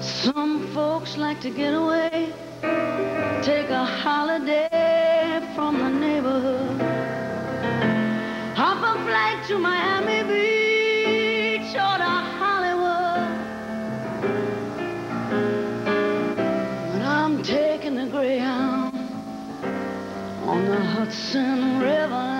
Some folks like to get away, take a holiday from the neighborhood. Hop a flight to Miami. on the Hudson River.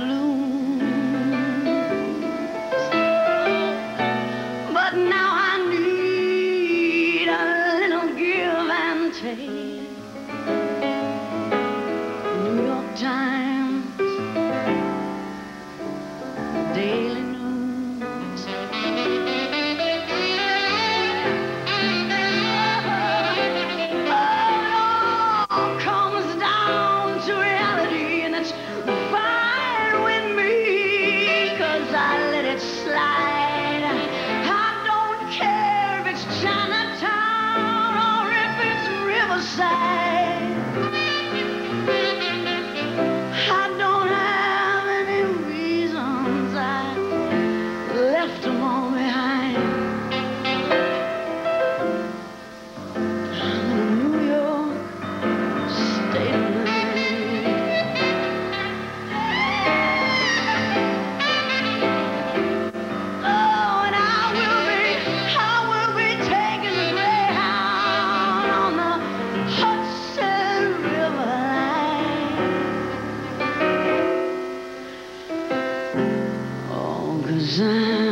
away.